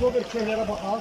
Bu bir köylere bakalım.